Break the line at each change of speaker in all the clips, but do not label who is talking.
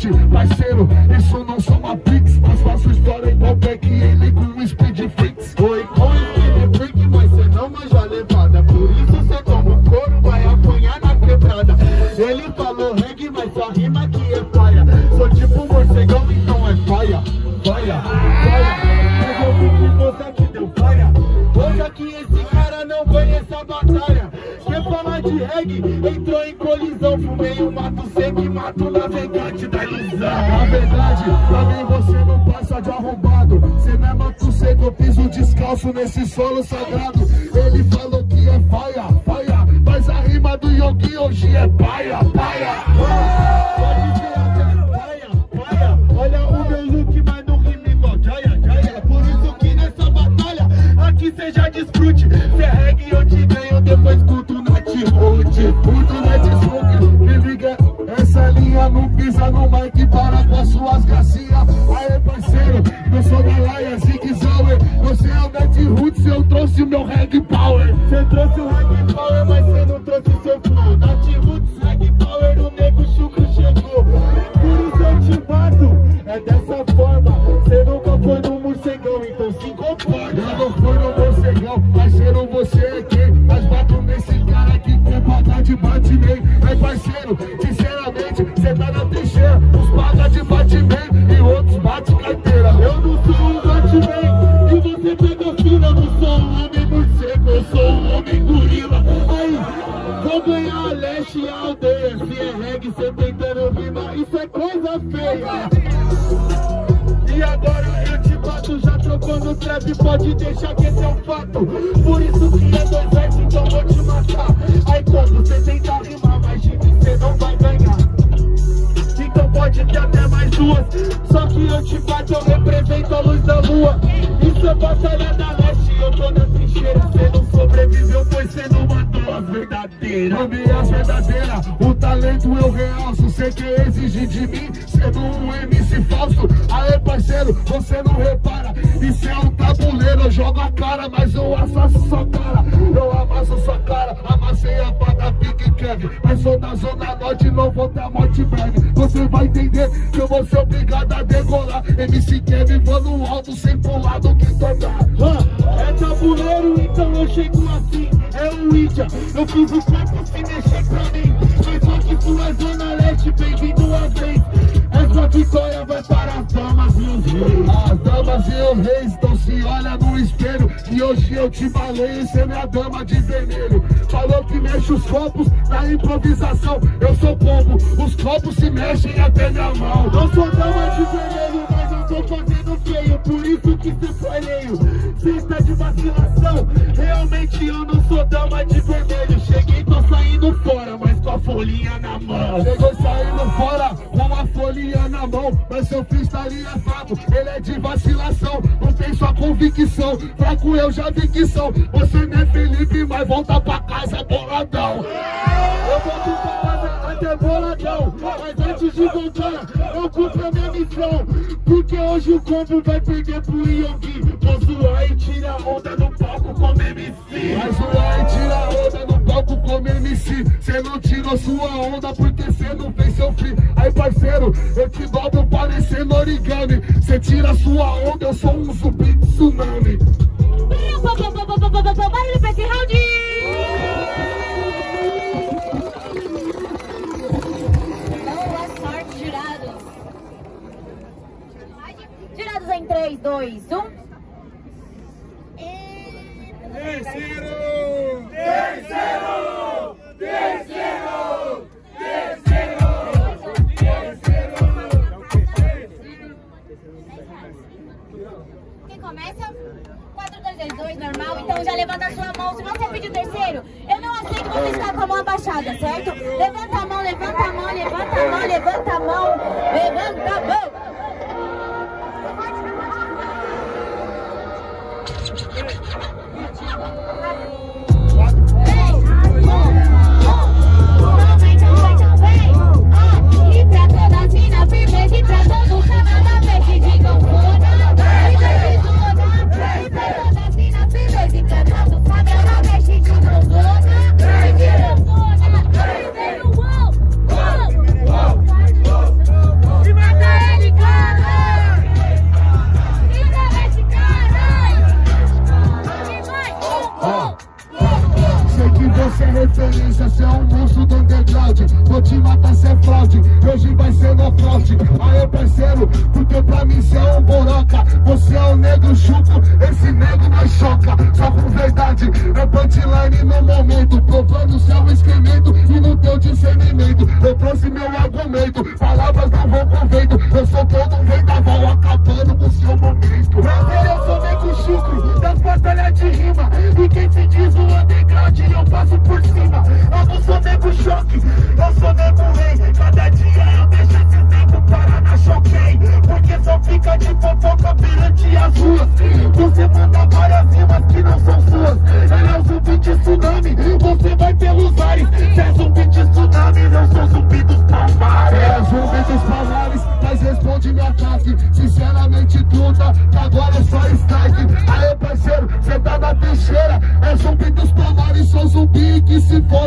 Parceiro, isso não são uma pix Mas faço história igual Beck e ele com speed fix Oi, com speed freak, mas cê não manja levada Por isso cê toma um couro, vai apanhar na quebrada. Ele falou reggae, mas só rima que é paia. Sou tipo morcegão, então é paia Paia, de reggae? Entrou em colisão Fumei o mato seco e mato o navegante da ilusão. Na verdade, mim você não passa de arrombado. Cê não é mato seco, eu piso descalço nesse solo sagrado. Ele falou que é faia, faia Mas a rima do Yogi hoje é paia, paia. Pode pisa no mic para com as suas gracinhas. Aê parceiro, eu sou da Laia, Zig Zauer Você é o Net Roots, eu trouxe o meu reggae power. Cê trouxe o reggae power, mas cê não trouxe seu flow. Nat Roots, reggae power, o nego chucro chegou. Por isso eu te mato, é dessa forma. Cê nunca foi no morcegão, então se comporta Eu não fui no morcegão, parceiro, você é quem? Mas bato nesse cara que quer pagar de Batman Aí parceiro, sinceramente, e bate carteira. Eu não sou um Batman e você pega fila Eu não sou um homem morcego, eu sou um homem gorila. Aí, vou ganhar a leste e a aldeia. Se é reggae, cê tentando rimar, isso é coisa feia. E agora eu te bato, já trocou no trap, pode deixar que esse é um fato. Por isso que é dois batalha da leste, eu tô na trincheira. Cê não sobreviveu, pois cê não matou as verdadeiras. Um MC falso. Aê parceiro, você não repara. Isso é um tabuleiro, eu jogo a cara, mas eu assasso sua cara. Eu amasso sua cara, amassei a pata pique Kevin. Mas sou da zona norte, não vou ter morte breve. Você vai entender que eu vou ser obrigado a decolar. MC Kevin voando alto sem pular do que tornar. Ah, é tabuleiro, então eu chego assim. É o Índia, eu fiz o eu te falei, cê é minha dama de vermelho. Falou que mexe os copos na improvisação. Eu sou pombo, os copos se mexem até minha mão. Não sou dama de vermelho, mas eu tô fazendo feio. Por isso que cê foi leio. Cê está de vacilação. Realmente eu não sou dama de vermelho. Cheguei, tô saindo fora, mas com a folhinha na mão. Chegou saindo fora com uma folhinha na mão. Mas seu freestyle é fraco, ele é de vacilação. Tem sua convicção. Fraco eu já vi que são. Você não é Felipe, mas volta pra casa boladão. Eu volto pra casa até boladão. Mas antes de voltar, eu cumpro a minha missão. Porque hoje o combo vai perder pro Yogi. Vou zoar e tira onda no palco como MC. Vai zoar MC. Cê não tirou sua onda porque cê não fez seu free. Aí parceiro, eu te dobro parecendo origami. Cê tira sua onda, eu sou um zumbi de tsunami.
Barulho pra esse round!
mão, se você pedir terceiro, eu não aceito você estar com a mão abaixada, certo? Levanta a mão, levanta a mão,
levanta a mão, levanta a mão, levanta a mão. Nocaute Aê parceiro, porque pra mim cê é um boroca. Você é um negro chuco, esse negro mais choca. Só com verdade, é punchline no momento. Provando seu excremento e no teu discernimento. Eu trouxe meu argumento, palavras não vão com vento. Eu sou todo vendaval acabando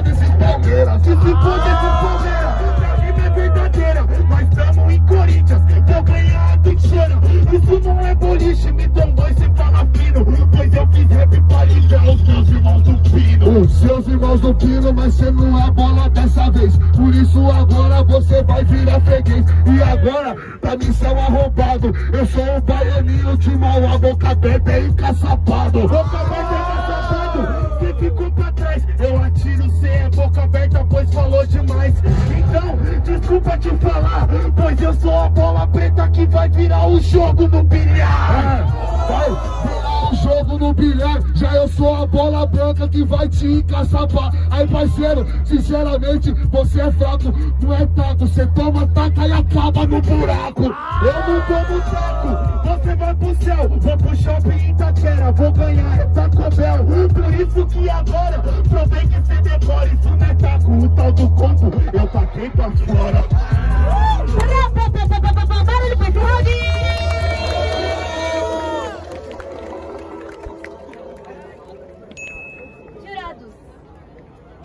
que se foda esse Palmeiras Que se foda esse Palmeiras Minha rima é verdadeira. Nós estamos em Corinthians Vou ganhar a trincheira Isso não é boliche Me tombou e se fala fino. Pois eu fiz rap pra ligar os meus irmãos do Pino. Os seus irmãos do Pino Mas cê não é bola dessa vez. Por isso agora você vai virar freguês. E agora, pra mim cê é arrombado. Eu sou um baianinho de mal A boca aberta e encaçapado. Boca aberta e encaçapado Cê ficou pra Eu atiro, cê é boca aberta Pois falou demais. Então, desculpa te falar Pois eu sou a bola preta Que vai virar o jogo no bilhar. É, Vai virar o jogo no bilhar. Já eu sou a bola branca Que vai te encaçapar. Aí parceiro, sinceramente Você é fraco, não é taco Cê toma, taca e acaba no buraco. Eu não tomo taco Você vai pro céu Vou pro shopping Itaquera Vou ganhar Taco Bell Por isso que agora Provei que cê decora Isso não é taco O tal do combo Eu taquei pra fora
Barulho pra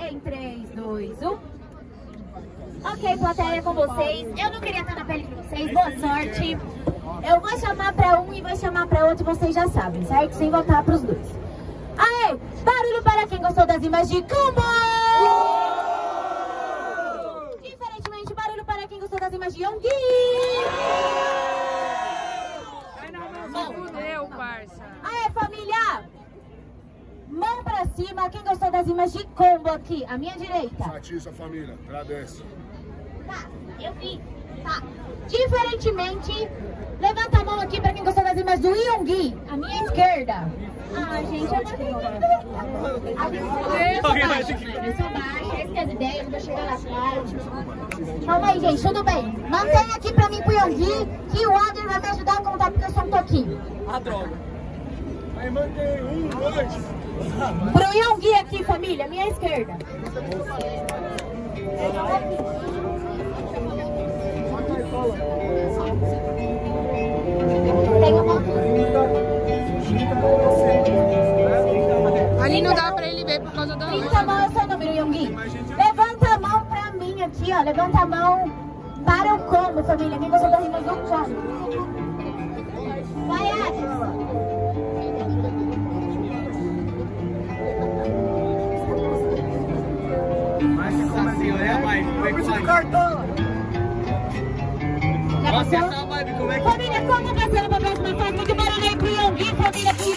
em 3, 2, 1. Ok, plateia, com vocês. Eu não queria estar na pele de vocês. Boa sorte. Eu vou chamar pra um e vou chamar pra outro, vocês já sabem, certo? Sem votar pros dois. Aê! Barulho para quem gostou das imagens de Combo! Diferentemente, barulho para quem gostou das imagens de Yonggi!
Fudeu, parça.
Aê, família! Mão pra cima, quem gostou das imagens de combo aqui, à minha direita.
Satisfa família, agradece
Tá, eu vi. Tá. Diferentemente, levanta a mão aqui pra quem gostou das imagens do Yonggi, à minha esquerda. Ah, gente, eu não Eu sou baixa, eu sou baixa, essa é as ideias, não vou chegar lá atrás. Calma aí, gente, tudo bem. Mantenha aqui pra mim pro Yonggi, que o Adler vai me ajudar a contar porque eu sou um toquinho.
A droga.
Aí mantém um, dois
Pro Yonggi aqui, família, minha esquerda. Família. Quem gostou da rima do Thiago? Vai, Ades. Já passou? Família, como vai ser pra próxima fase? Muito barulho aí pro Yonggi, família, que